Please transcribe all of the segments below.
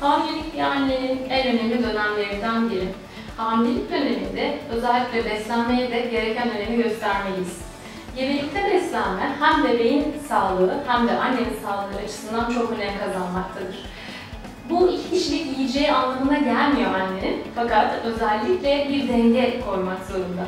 Hamilelik annenin en önemli dönemlerinden biri. Hamilelik döneminde özellikle beslenmeye de gereken önemi göstermeliyiz. Gebelikte beslenme hem bebeğin sağlığı hem de annenin sağlığı açısından çok önem kazanmaktadır. Bu iki kişilik yiyeceği anlamına gelmiyor annenin fakat özellikle bir denge koymak zorunda.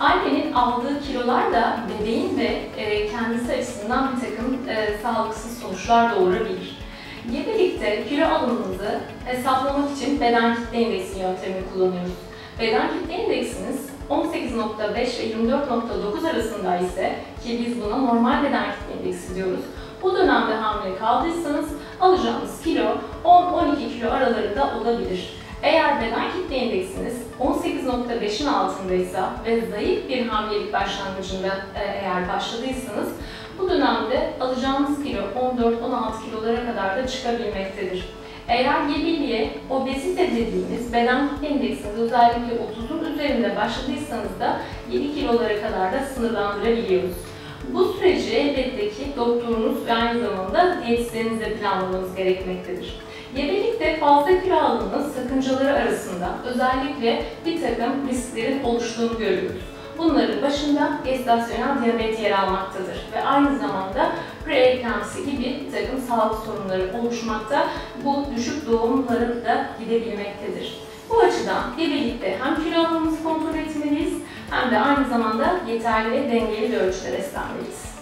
Annenin aldığı kilolar da bebeğin ve e, kendisi açısından bir takım e, sağlıksız sonuçlar doğurabilir. Gebelikte kilo alımınızı hesaplamak için beden kitle indeksi yöntemini kullanıyoruz. Beden kitle indeksiniz 18.5 ve 24.9 arasında ise ki biz buna normal beden kitle indeksi diyoruz. Bu dönemde hamile kaldıysanız alacağınız kilo 10-12 kilo aralarında olabilir. Eğer beden kitle indeksiniz 18.5'in altındaysa ve zayıf bir hamilelik başlangıcında e, eğer başladıysanız bu dönemde alacağınız kilo 14-16 kilolara kadar da çıkabilmektedir. Eğer gebeliğe obezite dediğimiz beden kitle indeksiniz özellikle 30'un üzerinde başladıysanız da 7 kilolara kadar da sınırlandırabiliyoruz. Bu süreci elbette ki doktorunuz ve aynı zamanda diyetisyeninizle planlamanız gerekmektedir. Gebelikte fazla kilo almanın sakıncaları arasında özellikle bir takım risklerin oluştuğunu görüyoruz. Bunların başında gestasyonel diyabet yer almaktadır ve aynı zamanda preeklamsi gibi bir takım sağlık sorunları oluşmakta. Bu düşük doğumları da gidebilmektedir. Bu açıdan gebelikte hem kilo kontrol etmeliyiz hem de aynı zamanda yeterli ve dengeli bir ölçüde beslenmeliyiz.